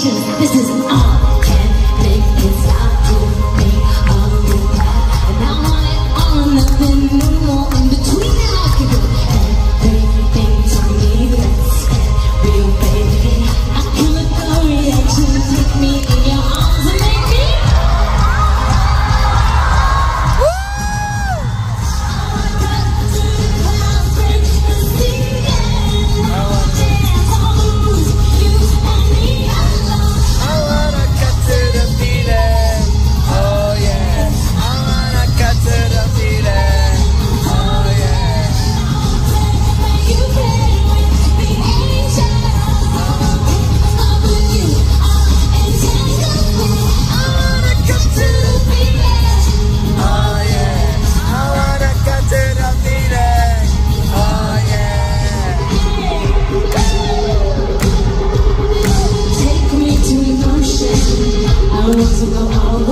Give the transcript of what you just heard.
Congratulations, this is awesome. This is